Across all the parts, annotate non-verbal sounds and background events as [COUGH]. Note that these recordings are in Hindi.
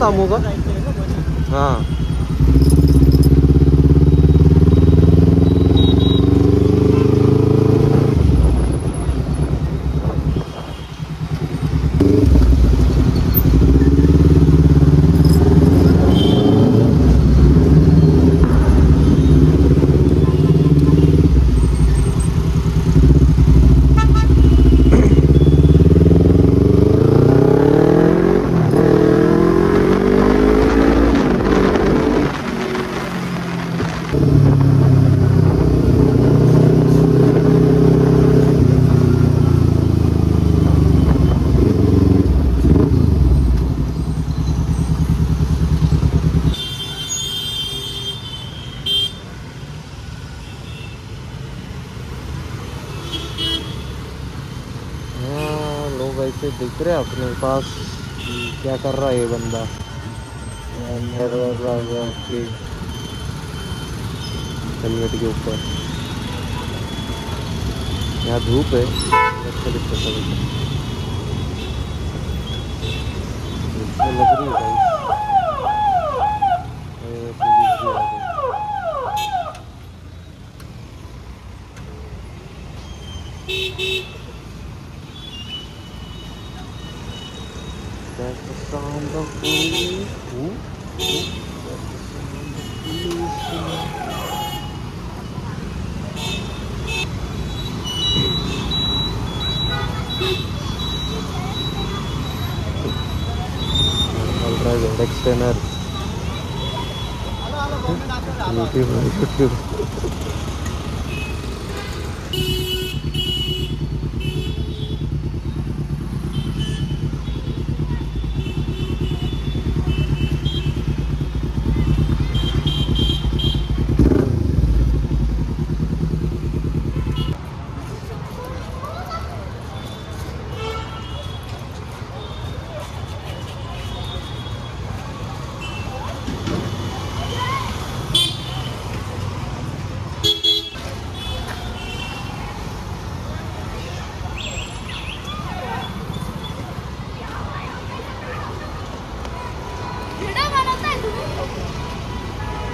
करून होगा। हाँ, लोग ऐसे दिख रहे हैं अपने पास क्या कर रहा है ये बंदा? हेलमेट के ऊपर। यहाँ धूप है। भाई ये the police. Who? Next tenor. YouTube, YouTube.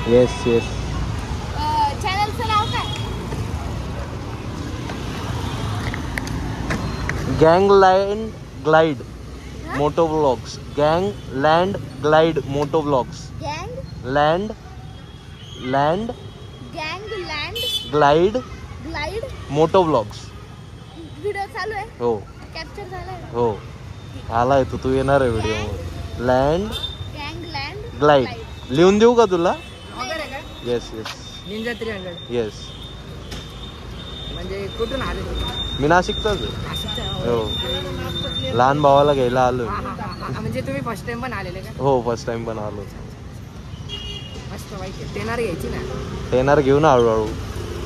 तुम्ही Yes, yes. चॅनलचं नाव काय Gangland Glide Moto Vlogs. Gangland Glide Moto Vlogs. गँग Land Land गँग land Glide glide Moto Vlogs. Video चालू आहे. हो. कॅप्चर झालाय हो. आलाय तू तू येणार आहे व्हिडिओ लँड गँग लँड ग्लाइड लिहून देऊ का तुला? का yes yes ninja three hundred yes म्हणजे कुठून आले तुम्ही? मी नाशिकचाच आहे. आहे. हो. लहान भावाला घ्यायला आलो हा, हा, हा, हा. म्हणजे तुम्ही फर्स्ट टाइम पण आलेले का? हो फर्स्ट टाइम पण आलो मस्त टेनर घ्यायची ना? ट्रेनर घेऊ ना हळूहळू.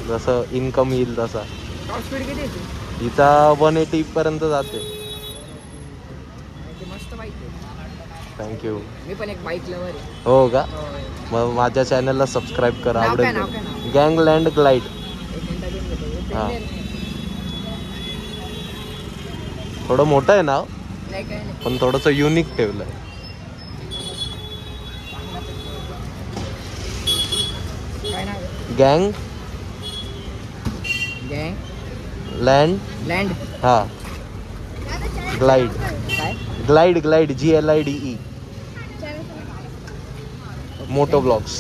जसं इन्कम येईल तसा. टॉप स्पीड किती येते हिचा वन एटी पर्यंत जाते. थँक्यू मी पण एक बाईक लवर आहे. हो का. मग माझ्या चॅनलला सबस्क्राईब कर. नाव काय, आवडेल. नाव काय, नाव? गँग ग्लाइड एक घेतो. हा. थोडं मोठं आहे नाव नाही काय नाही. पण थोडंसं युनिक ठेवलं आहे. काय नाव आहे? गँग गँग लँड लँड हा. ग्लाइड काय? Glide glide G L I D E motto blogs.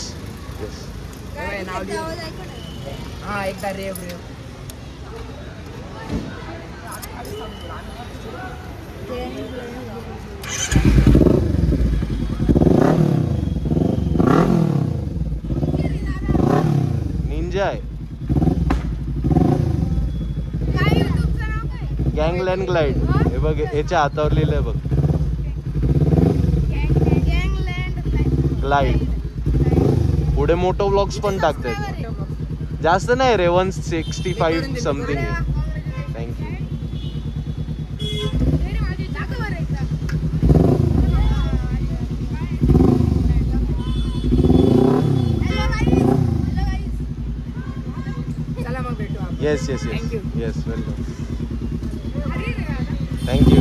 निंजाय gangland glide हे बघ याच्या हातावर लिहिलंय बघ. ग्लाइड पुढे मोटो ब्लॉग्स पण टाकतात. जास्त नाही रे one sixty five something thank you yes yes yes. Yes welcome thank you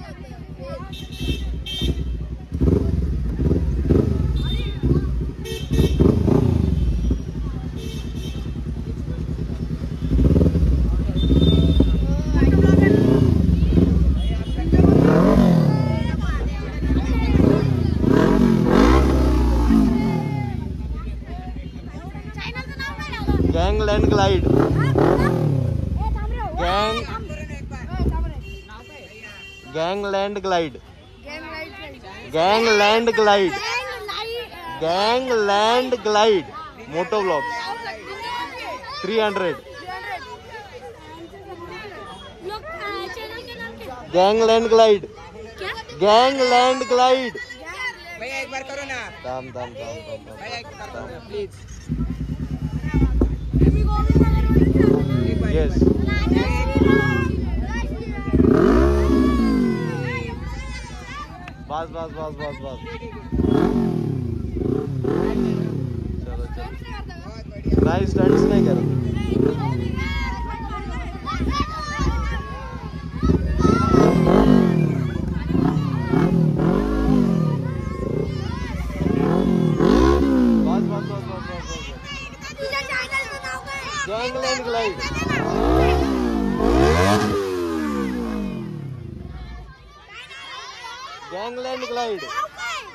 गँग land glide रे. गँग land glide. गँग land glide गँग land glide moto blogs three hundred गँग land glide गँग land glide भैया एक बार करो ना। बार थांब करो ना प्लीज़ तुम्ही गोविंद नगरमध्ये एक बार येस बस बस बस बस बस चलो चलो बहुत बढ़िया नाही स्टंट्स नाही करत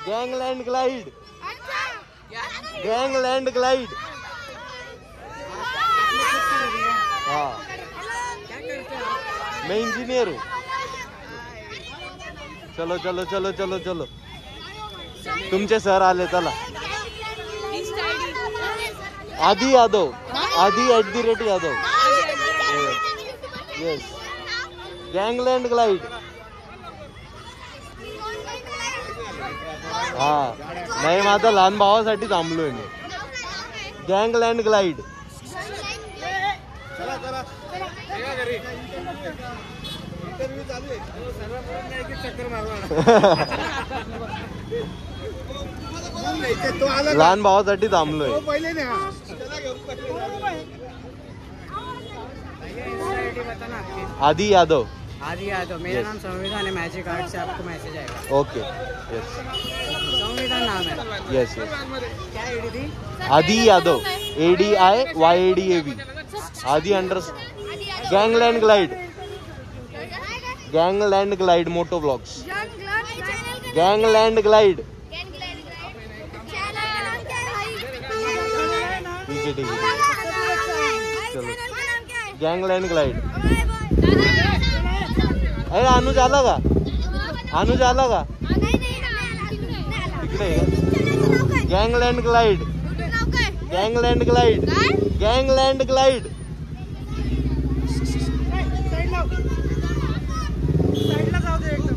काय गँग लँड ग्लाइड अच्छा। गँग लँड ग्लाइड हा। मैं इंजीनियर हूँ। चलो चलो चलो चलो चलो। तुमचे सर आले चला Aadhi Yadav. Aadhi at the rate Yadav. Yes gangland glide हा. नाही माझा लहान भावासाठी थांबलोय मी. गँगलँड ग्लाइड [LAUGHS] लहान भावासाठी थांबलोय. आधी यादव. आपकी आधी यादव आदि यादव मेरा Yes. नाम संविधान है मैजिक आर्ट से आपको मैसेज आएगा। ओके यस संविधान नाम है। यस यस क्या आईडी थी Aadhi Yadav A D I Y A D A Aadhi under gangland glide gangland glide moto vlogs gangland glide ठीक है ठीक है गँगलँड ग्लाइड अरे अनुज आला का? अनुज आला का? तिकडे gangland glide gangland glide gangland glide plastic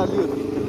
Salito.